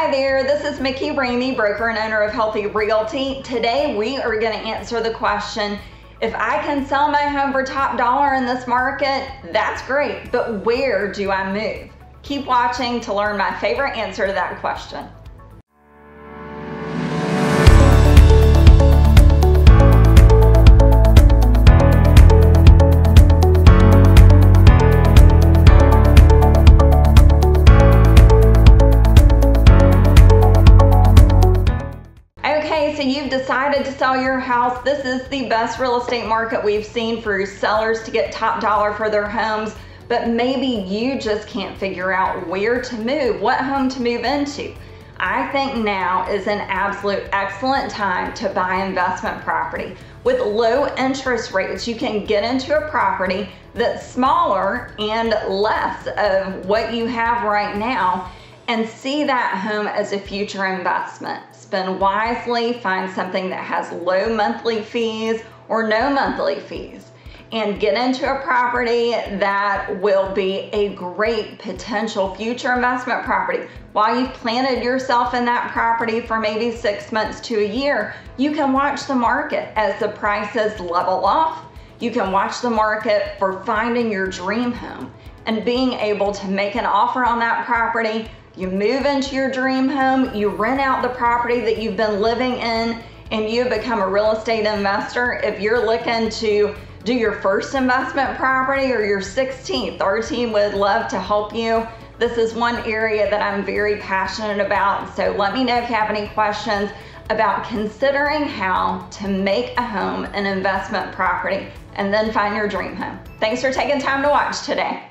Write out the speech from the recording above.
Hi there, this is Mikki Ramey, broker and owner of Healthy Realty. Today we are going to answer the question if I can sell my home for top dollar in this market, that's great, but where do I move? Keep watching to learn my favorite answer to that question. So you've decided to sell your house. This is the best real estate market we've seen for sellers to get top dollar for their homes, but maybe you just can't figure out where to move, what home to move into. I think now is an absolute excellent time to buy investment property. With low interest rates, you can get into a property that's smaller and less of what you have right now and see that home as a future investment spend wisely, find something that has low monthly fees or no monthly fees, and get into a property that will be a great potential future investment property. While you've planted yourself in that property for maybe six months to a year, you can watch the market as the prices level off. You can watch the market for finding your dream home and being able to make an offer on that property you move into your dream home, you rent out the property that you've been living in, and you become a real estate investor. If you're looking to do your first investment property or your 16th, our team would love to help you. This is one area that I'm very passionate about. So let me know if you have any questions about considering how to make a home an investment property and then find your dream home. Thanks for taking time to watch today.